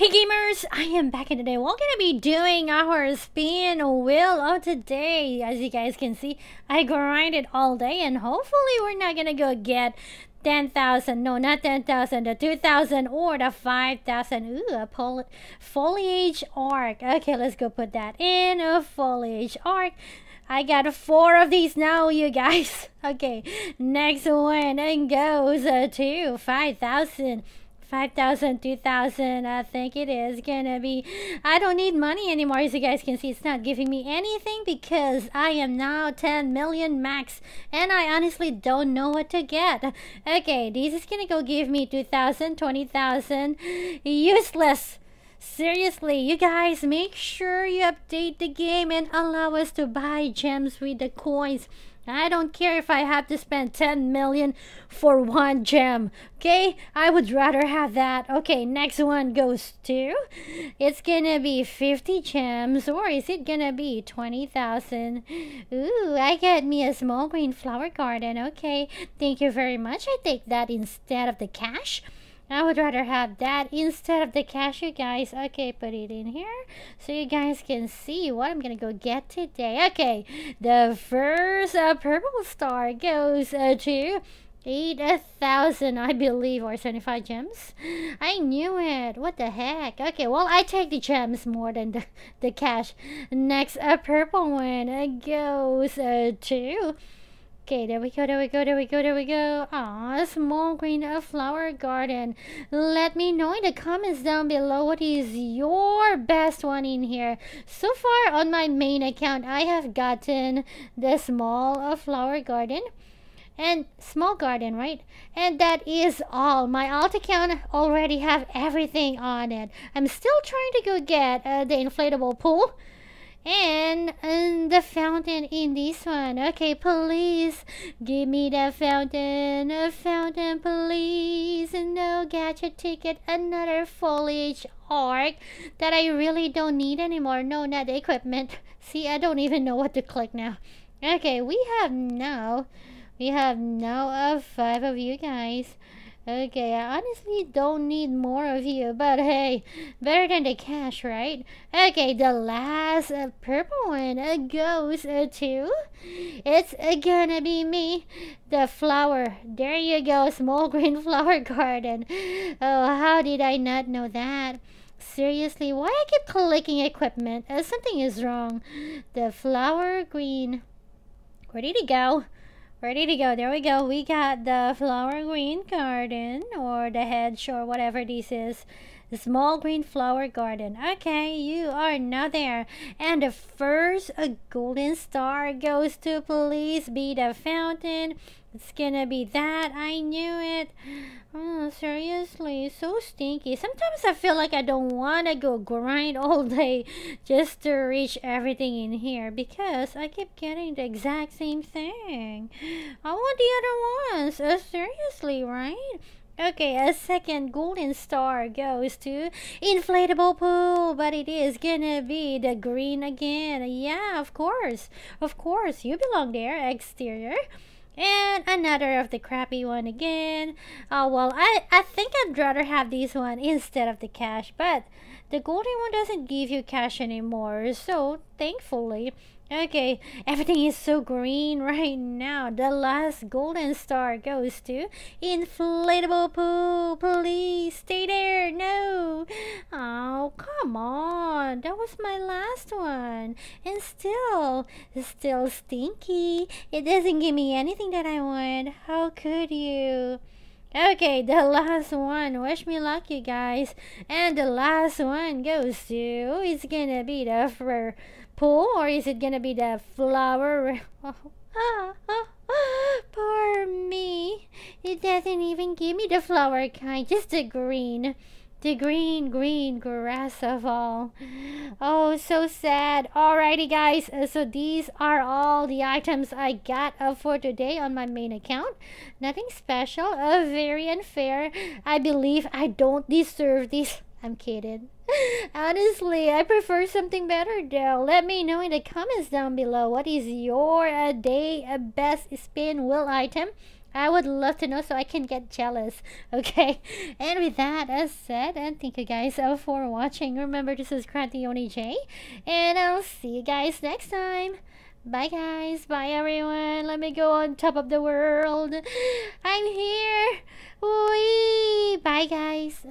Hey gamers, I am back in today. We're gonna be doing our spin wheel of today. As you guys can see, I grinded all day and hopefully we're not gonna go get 10,000. No, not 10,000, the 2,000 or the 5,000. Ooh, a foliage arc. Okay, let's go put that in a foliage arc. I got four of these now, you guys. Okay, next one and goes uh, to 5,000. 5,000, 2,000, I think it is gonna be. I don't need money anymore. As you guys can see, it's not giving me anything because I am now 10 million max and I honestly don't know what to get. Okay, this is gonna go give me 2,000, 20,000. Useless. Seriously, you guys, make sure you update the game and allow us to buy gems with the coins. I don't care if I have to spend 10 million for one gem. Okay? I would rather have that. Okay, next one goes to. It's gonna be 50 gems, or is it gonna be 20,000? Ooh, I get me a small green flower garden. Okay, thank you very much. I take that instead of the cash. I would rather have that instead of the cash, you guys. Okay, put it in here so you guys can see what I'm gonna go get today. Okay, the first uh, purple star goes uh, to 8,000, I believe, or 75 gems. I knew it. What the heck? Okay, well, I take the gems more than the, the cash. Next, a purple one uh, goes uh, to Okay, there we go, there we go, there we go, there we go. Ah, small green flower garden. Let me know in the comments down below what is your best one in here. So far on my main account, I have gotten the small flower garden and small garden right and that is all my alt account already have everything on it i'm still trying to go get uh, the inflatable pool and, and the fountain in this one. Okay, please give me the fountain, a fountain, please. No gadget ticket, another foliage arc that I really don't need anymore. No, not the equipment. See, I don't even know what to click now. Okay, we have now, we have now of five of you guys. Okay, I honestly don't need more of you, but hey, better than the cash, right? Okay, the last uh, purple one uh, goes uh, to... It's uh, gonna be me, the flower. There you go, small green flower garden. Oh, how did I not know that? Seriously, why I keep clicking equipment? Uh, something is wrong. The flower green. Did it go? Ready to go. There we go. We got the flower green garden or the hedge or whatever this is. The small green flower garden. Okay, you are now there. And the first a golden star goes to please be the fountain. It's gonna be that. I knew it. Oh, seriously, so stinky. Sometimes I feel like I don't want to go grind all day just to reach everything in here because I keep getting the exact same thing. I want the other ones. Uh, seriously, right? Okay, a second golden star goes to inflatable pool, but it is gonna be the green again. Yeah, of course. Of course, you belong there, exterior. And another of the crappy one again. Oh, well, I, I think I'd rather have this one instead of the cash. But the golden one doesn't give you cash anymore. So, thankfully, Okay, everything is so green right now. The last golden star goes to inflatable pool. Please stay there. No. Oh, come on. That was my last one. And still, still stinky. It doesn't give me anything that I want. How could you? Okay, the last one. Wish me luck, you guys. And the last one goes to. It's gonna be the fur pool or is it gonna be the flower? Poor me. It doesn't even give me the flower kind, just the green. The green, green grass of all. Oh, so sad. Alrighty, guys. Uh, so these are all the items I got uh, for today on my main account. Nothing special. Uh, very unfair. I believe I don't deserve this. I'm kidding. Honestly, I prefer something better though. Let me know in the comments down below what is your uh, day uh, best spin wheel item I would love to know so I can get jealous. Okay. And with that as said, and thank you guys for watching. Remember this is Crantioni J. And I'll see you guys next time. Bye guys. Bye everyone. Let me go on top of the world. I'm here. Wee. Bye guys.